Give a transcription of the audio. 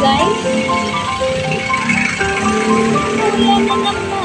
Guys. Wala na naman.